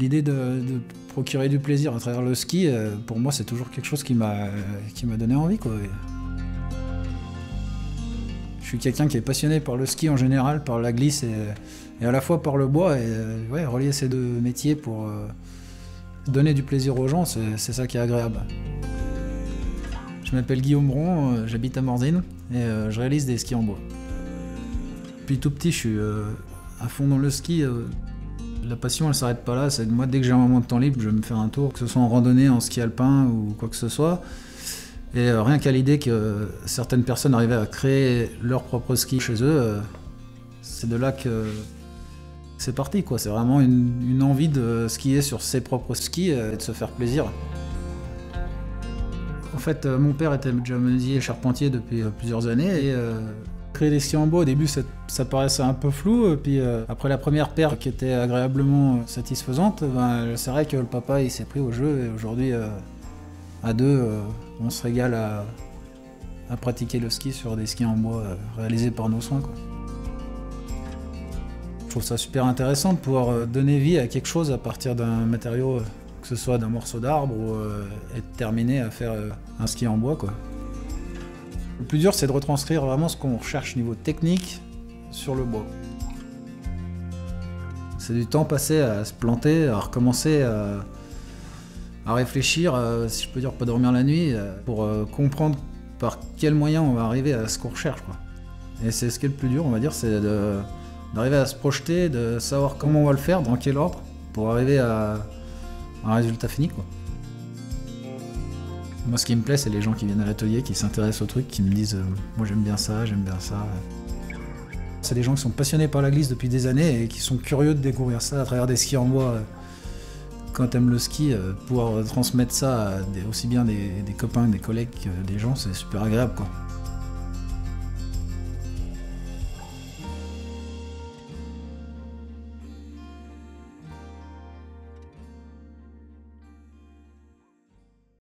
L'idée de, procurer du plaisir à travers le ski, euh, pour moi, c'est toujours quelque chose qui m'a donné envie. Je suis quelqu'un qui est passionné par le ski en général, par la glisse et, à la fois par le bois. Et euh, relier ces deux métiers pour euh, donner du plaisir aux gens, c'est ça qui est agréable. Je m'appelle Guillaume euh, j'habite à Morzine et je réalise des skis en bois. Depuis tout petit, je suis à fond dans le ski. La passion, elle s'arrête pas là. Moi, dès que j'ai un moment de temps libre, je vais me faire un tour, que ce soit en randonnée, en ski alpin ou quoi que ce soit. Et euh, rien qu'à l'idée que certaines personnes arrivaient à créer leur propre ski chez eux, euh, c'est de là que c'est parti. quoi. C'est vraiment une, envie de skier sur ses propres skis euh, et de se faire plaisir. En fait, mon père était déjà et charpentier depuis plusieurs années et créer des skis en bois au début ça, paraissait un peu flou puis euh, après la première paire qui était agréablement euh, satisfaisante, ben, c'est vrai que le papa il s'est pris au jeu et aujourd'hui euh, à deux on se régale à, pratiquer le ski sur des skis en bois réalisés par nos soins. quoi. Je trouve ça super intéressant de pouvoir donner vie à quelque chose à partir d'un matériau, que ce soit d'un morceau d'arbre ou être terminé à faire un ski en bois. Quoi. Le plus dur, c'est de retranscrire vraiment ce qu'on recherche niveau technique sur le bois. C'est du temps passé à se planter, à recommencer, à, à réfléchir, euh, si je peux dire, pas dormir la nuit, euh, pour euh, comprendre par quel moyen on va arriver à ce qu'on recherche. Et c'est ce qui est le plus dur, on va dire, c'est d'arriver à se projeter, de savoir comment on va le faire, dans quel ordre, pour arriver à, un résultat fini. Moi, ce qui me plaît, c'est les gens qui viennent à l'atelier, qui s'intéressent au truc, qui me disent euh, Moi, j'aime bien ça, j'aime bien ça. C'est des gens qui sont passionnés par la glisse depuis des années et qui sont curieux de découvrir ça à travers des skis en bois. Quand t'aimes le ski, euh, pouvoir transmettre ça à aussi bien des, des copains, des collègues que des gens, c'est super agréable. quoi.